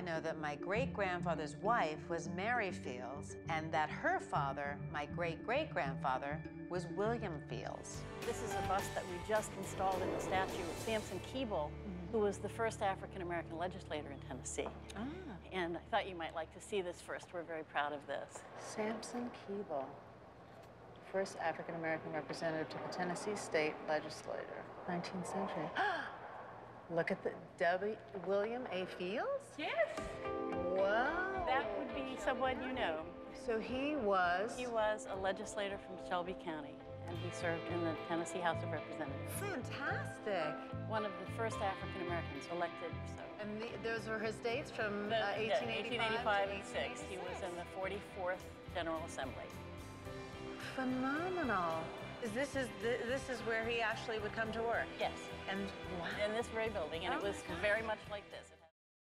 I know that my great grandfather's wife was Mary Fields, and that her father, my great great grandfather, was William Fields. This is a bust that we just installed in the statue of Sampson Keeble, who was the first African American legislator in Tennessee. Ah. And I thought you might like to see this first. We're very proud of this. Sampson Keeble, first African American representative to the Tennessee State Legislature, 19th century. Look at the W. William A. Fields? Yes. Wow. That would be someone you know. So he was. He was a legislator from Shelby County, and he served in the Tennessee House of Representatives. fantastic. One of the first African Americans elected. So. And the, those were his dates from The- uh, yeah, 1885, 1885 to and 6. He was in the 44th General Assembly. Phenomenal. Is this is th- this is where he actually would come to work? Yes. And wow. In this very building, and Oh it was very much like this.